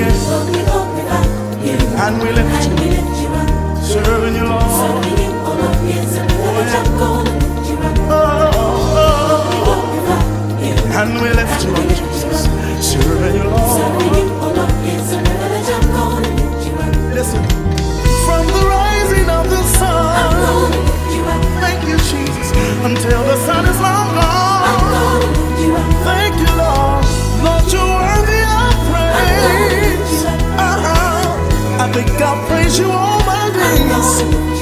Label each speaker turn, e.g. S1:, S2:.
S1: We you.
S2: And we lift
S1: And we lift you up.
S2: Serving you, Lord.
S1: Serving you, Lord, is a privilege. Lift you up. We you.
S2: And we lift you up. Serving you, Lord.
S1: Serving you, Lord, is a privilege. Lift you up.
S2: Listen. From the rising of the sun.
S1: you.
S2: Thank you, Jesus. Until the sun think I praise you all my days.